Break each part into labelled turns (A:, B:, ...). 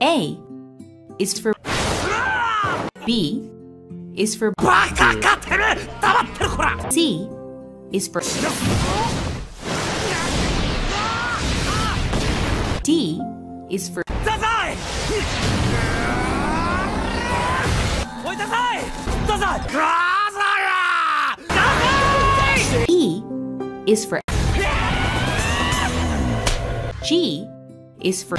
A: A is for B is for C is for D is for E is for G is for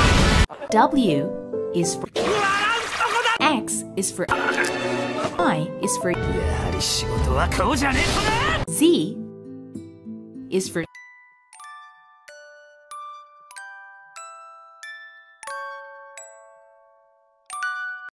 A: W is for X is for I is for Z is for